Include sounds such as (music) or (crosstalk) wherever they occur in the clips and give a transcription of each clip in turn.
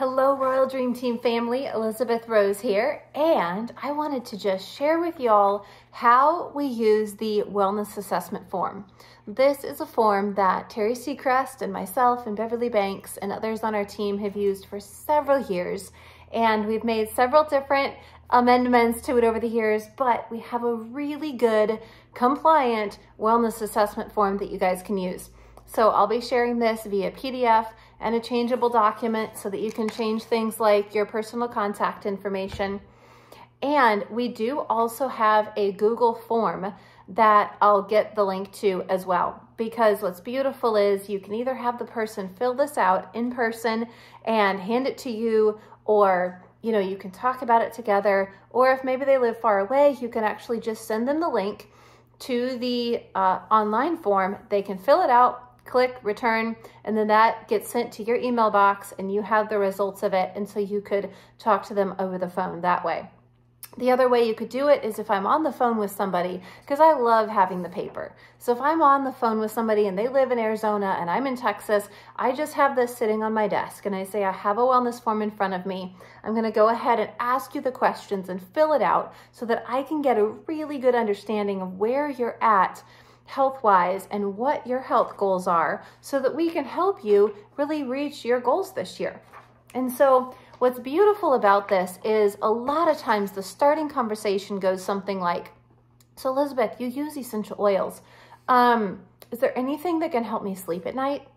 Hello, Royal Dream Team family. Elizabeth Rose here, and I wanted to just share with y'all how we use the wellness assessment form. This is a form that Teri Secrest and myself and Beverly Banks and others on our team have used for several years, and we've made several different amendments to it over the years, but we have a really good compliant wellness assessment form that you guys can use. So I'll be sharing this via PDF and a changeable document so that you can change things like your personal contact information. And we do also have a Google form that I'll get the link to as well. Because what's beautiful is you can either have the person fill this out in person and hand it to you, or you know, you can talk about it together, or if maybe they live far away, you can actually just send them the link to the uh, online form. They can fill it out, click return, and then that gets sent to your email box and you have the results of it. And so you could talk to them over the phone that way. The other way you could do it is if I'm on the phone with somebody, because I love having the paper. So if I'm on the phone with somebody and they live in Arizona and I'm in Texas, I just have this sitting on my desk and I say, I have a wellness form in front of me. I'm going to go ahead and ask you the questions and fill it out so that I can get a really good understanding of where you're at health wise and what your health goals are so that we can help you really reach your goals this year. And so, what's beautiful about this is a lot of times the starting conversation goes something like, So, Elizabeth, you use essential oils. Um, is there anything that can help me sleep at night?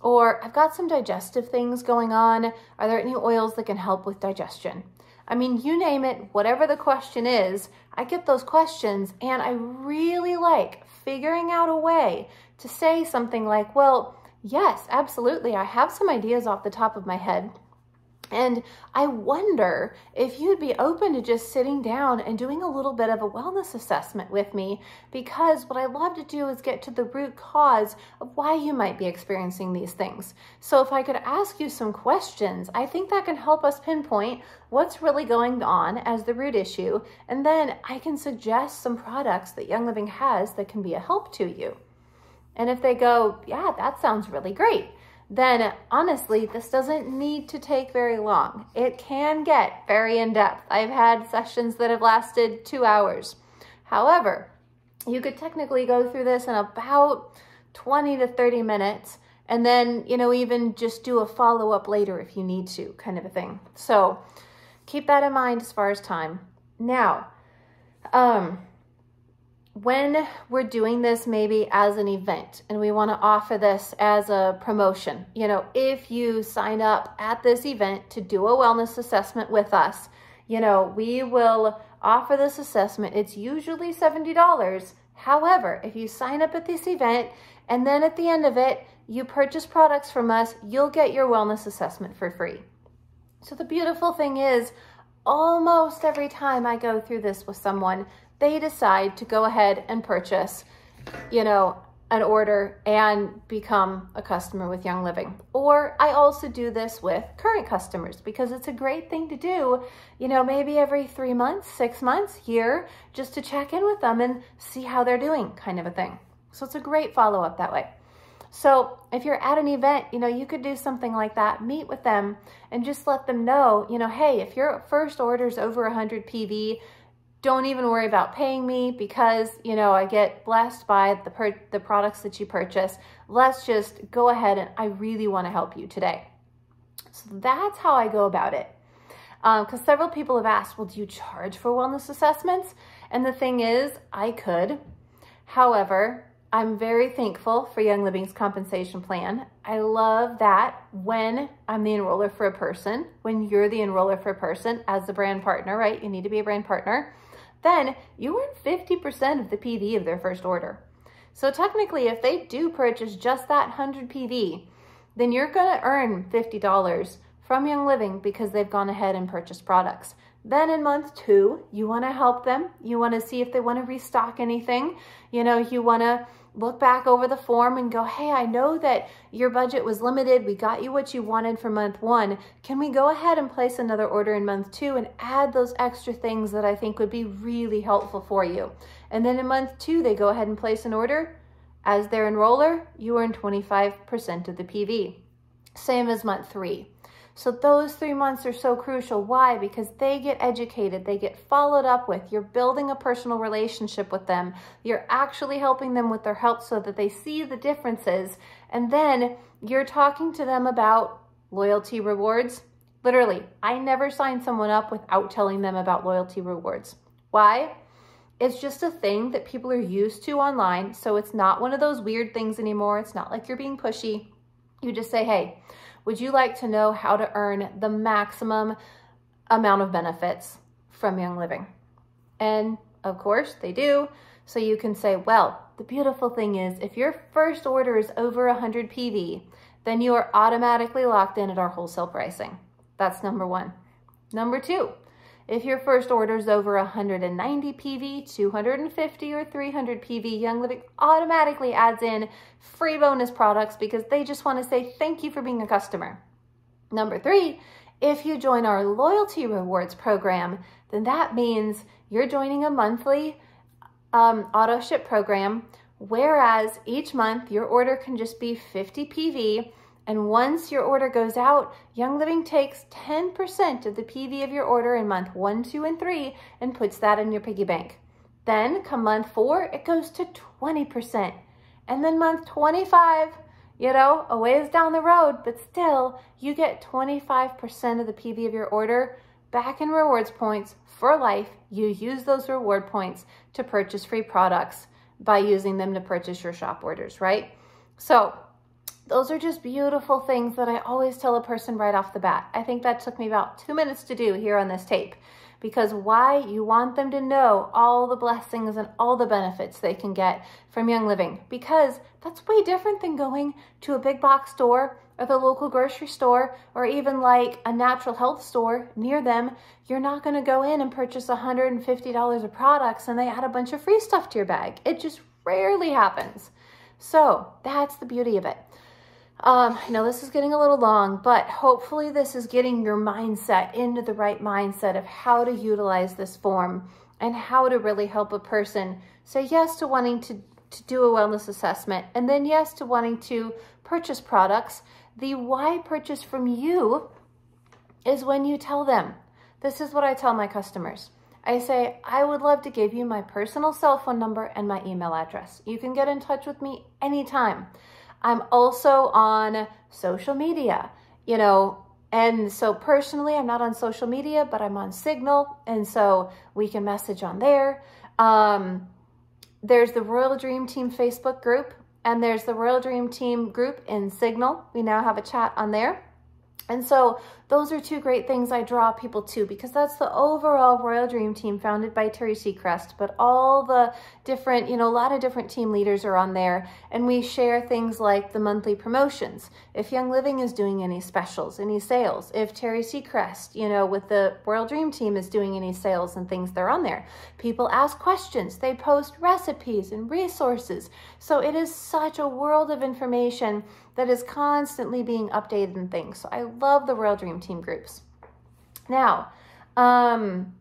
Or I've got some digestive things going on. Are there any oils that can help with digestion? I mean, you name it, whatever the question is, I get those questions and I really like figuring out a way to say something like, well, yes, absolutely, I have some ideas off the top of my head. And I wonder if you'd be open to just sitting down and doing a little bit of a wellness assessment with me because what I love to do is get to the root cause of why you might be experiencing these things. So if I could ask you some questions, I think that can help us pinpoint what's really going on as the root issue. And then I can suggest some products that Young Living has that can be a help to you. And if they go, yeah, that sounds really great then honestly, this doesn't need to take very long. It can get very in-depth. I've had sessions that have lasted two hours. However, you could technically go through this in about 20 to 30 minutes and then, you know, even just do a follow-up later if you need to, kind of a thing. So keep that in mind as far as time. Now, um, when we're doing this maybe as an event and we want to offer this as a promotion, you know, if you sign up at this event to do a wellness assessment with us, you know, we will offer this assessment. It's usually $70. However, if you sign up at this event and then at the end of it, you purchase products from us, you'll get your wellness assessment for free. So the beautiful thing is, almost every time I go through this with someone, they decide to go ahead and purchase, you know, an order and become a customer with Young Living. Or I also do this with current customers because it's a great thing to do, you know, maybe every three months, six months, year, just to check in with them and see how they're doing, kind of a thing. So it's a great follow up that way. So if you're at an event, you know, you could do something like that, meet with them and just let them know, you know, hey, if your first order is over 100 PV, don't even worry about paying me because, you know, I get blessed by the, the products that you purchase. Let's just go ahead and I really want to help you today. So that's how I go about it. Because um, several people have asked, well, do you charge for wellness assessments? And the thing is, I could. However, I'm very thankful for Young Living's compensation plan. I love that when I'm the enroller for a person, when you're the enroller for a person as the brand partner, right? You need to be a brand partner then you earn 50% of the PV of their first order. So technically, if they do purchase just that 100 PV, then you're gonna earn $50 from Young Living because they've gone ahead and purchased products. Then in month two, you wanna help them. You wanna see if they wanna restock anything. You know, you wanna look back over the form and go, hey, I know that your budget was limited. We got you what you wanted for month one. Can we go ahead and place another order in month two and add those extra things that I think would be really helpful for you? And then in month two, they go ahead and place an order. As their enroller, you earn 25% of the PV. Same as month three. So those three months are so crucial. Why? Because they get educated, they get followed up with. You're building a personal relationship with them. You're actually helping them with their health so that they see the differences. And then you're talking to them about loyalty rewards. Literally, I never sign someone up without telling them about loyalty rewards. Why? It's just a thing that people are used to online. So it's not one of those weird things anymore. It's not like you're being pushy. You just say, hey, would you like to know how to earn the maximum amount of benefits from Young Living? And of course they do. So you can say, well, the beautiful thing is if your first order is over 100 PV, then you are automatically locked in at our wholesale pricing. That's number one. Number two, if your first order is over 190 PV, 250 or 300 PV, Young Living automatically adds in free bonus products because they just want to say thank you for being a customer. Number three, if you join our loyalty rewards program, then that means you're joining a monthly um, auto ship program, whereas each month your order can just be 50 PV and once your order goes out, Young Living takes 10% of the PV of your order in month one, two, and three and puts that in your piggy bank. Then come month four, it goes to 20%. And then month 25, you know, a ways down the road, but still you get 25% of the PV of your order back in rewards points for life. You use those reward points to purchase free products by using them to purchase your shop orders, right? So those are just beautiful things that I always tell a person right off the bat. I think that took me about two minutes to do here on this tape because why? You want them to know all the blessings and all the benefits they can get from Young Living because that's way different than going to a big box store or the local grocery store or even like a natural health store near them. You're not going to go in and purchase $150 of products and they add a bunch of free stuff to your bag. It just rarely happens. So that's the beauty of it. Um, I know this is getting a little long, but hopefully this is getting your mindset into the right mindset of how to utilize this form and how to really help a person say yes to wanting to, to do a wellness assessment and then yes to wanting to purchase products. The why purchase from you is when you tell them. This is what I tell my customers. I say, I would love to give you my personal cell phone number and my email address. You can get in touch with me anytime. I'm also on social media, you know, and so personally, I'm not on social media, but I'm on Signal. And so we can message on there. Um, there's the Royal Dream Team Facebook group and there's the Royal Dream Team group in Signal. We now have a chat on there. And so those are two great things I draw people to because that's the overall Royal Dream Team founded by Teri Secrest. But all the different, you know, a lot of different team leaders are on there. And we share things like the monthly promotions. If Young Living is doing any specials, any sales, if Teri Secrest, you know, with the Royal Dream Team is doing any sales and things, they're on there. People ask questions, they post recipes and resources. So it is such a world of information that is constantly being updated and things. So I love the Royal Dream Team groups. Now, um,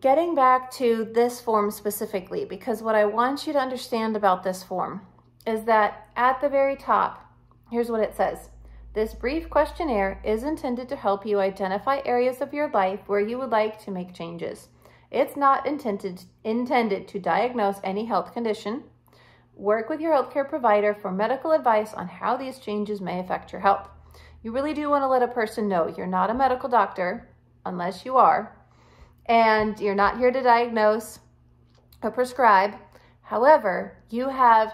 getting back to this form specifically, because what I want you to understand about this form is that at the very top, here's what it says. This brief questionnaire is intended to help you identify areas of your life where you would like to make changes. It's not intended, intended to diagnose any health condition, Work with your healthcare provider for medical advice on how these changes may affect your health. You really do want to let a person know you're not a medical doctor, unless you are, and you're not here to diagnose or prescribe. However, you have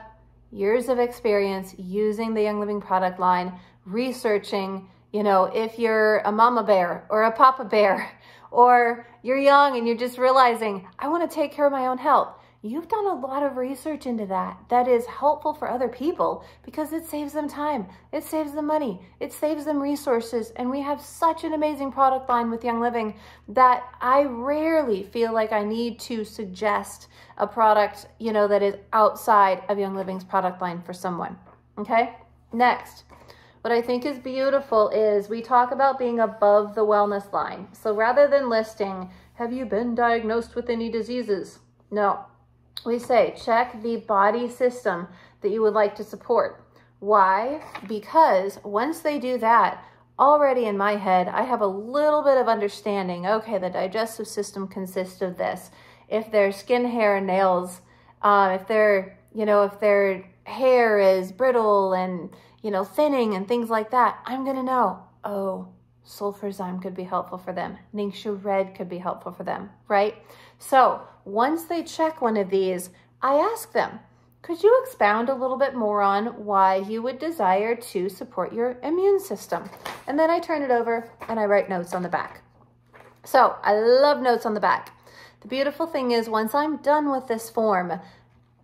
years of experience using the Young Living product line, researching, you know, if you're a mama bear or a papa bear, (laughs) or you're young and you're just realizing, I want to take care of my own health you've done a lot of research into that that is helpful for other people because it saves them time, it saves them money, it saves them resources. And we have such an amazing product line with Young Living that I rarely feel like I need to suggest a product, you know, that is outside of Young Living's product line for someone. Okay, next. What I think is beautiful is we talk about being above the wellness line. So rather than listing, have you been diagnosed with any diseases? No, we say check the body system that you would like to support. Why? Because once they do that, already in my head, I have a little bit of understanding. Okay, the digestive system consists of this. If their skin, hair, and nails, uh, if their, you know, if their hair is brittle and, you know, thinning and things like that, I'm going to know, oh, sulfurzyme could be helpful for them. Ningxia red could be helpful for them, right? So once they check one of these, I ask them, could you expound a little bit more on why you would desire to support your immune system? And then I turn it over and I write notes on the back. So I love notes on the back. The beautiful thing is once I'm done with this form,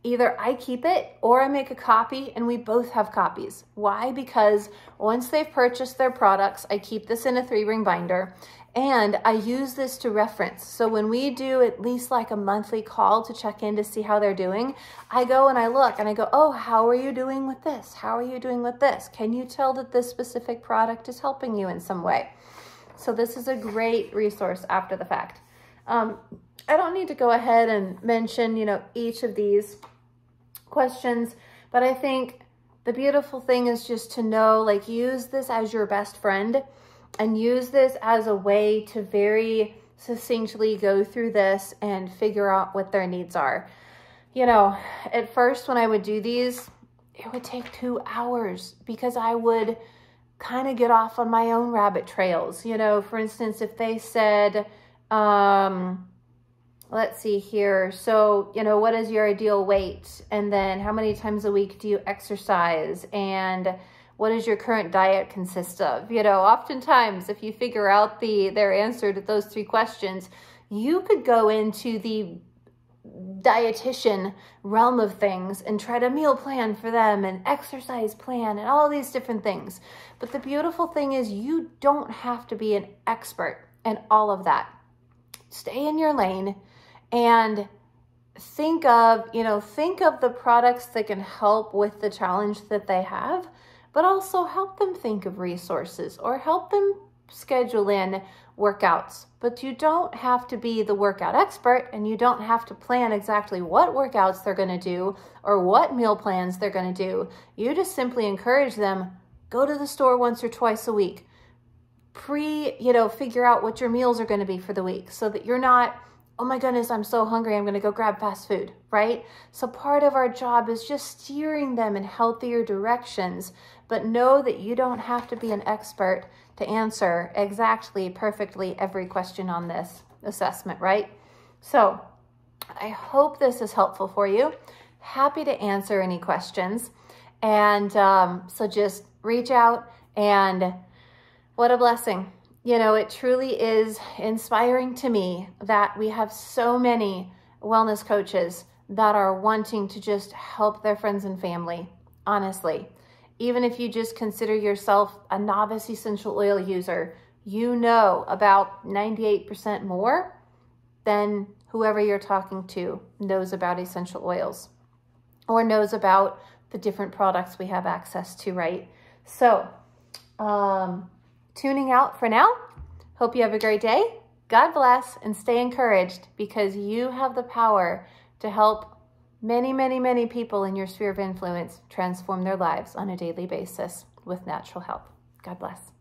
either I keep it or I make a copy and we both have copies. Why? Because once they've purchased their products, I keep this in a three ring binder and I use this to reference. So when we do at least like a monthly call to check in to see how they're doing, I go and I look and I go, oh, how are you doing with this? How are you doing with this? Can you tell that this specific product is helping you in some way? So this is a great resource after the fact. Um, I don't need to go ahead and mention, you know, each of these questions, but I think the beautiful thing is just to know, like use this as your best friend and use this as a way to very succinctly go through this and figure out what their needs are. You know, at first when I would do these, it would take two hours because I would kind of get off on my own rabbit trails. You know, for instance, if they said, um, let's see here. So, you know, what is your ideal weight? And then how many times a week do you exercise? And what does your current diet consist of? You know, oftentimes if you figure out the their answer to those three questions, you could go into the dietitian realm of things and try to meal plan for them and exercise plan and all these different things. But the beautiful thing is you don't have to be an expert in all of that. Stay in your lane and think of, you know, think of the products that can help with the challenge that they have but also help them think of resources or help them schedule in workouts. But you don't have to be the workout expert and you don't have to plan exactly what workouts they're going to do or what meal plans they're going to do. You just simply encourage them go to the store once or twice a week. Pre, you know, figure out what your meals are going to be for the week so that you're not oh my goodness, I'm so hungry, I'm gonna go grab fast food, right? So part of our job is just steering them in healthier directions, but know that you don't have to be an expert to answer exactly, perfectly every question on this assessment, right? So I hope this is helpful for you. Happy to answer any questions. And um, so just reach out and what a blessing you know, it truly is inspiring to me that we have so many wellness coaches that are wanting to just help their friends and family, honestly. Even if you just consider yourself a novice essential oil user, you know about 98% more than whoever you're talking to knows about essential oils or knows about the different products we have access to, right? So, um, tuning out for now. Hope you have a great day. God bless and stay encouraged because you have the power to help many, many, many people in your sphere of influence transform their lives on a daily basis with natural health. God bless.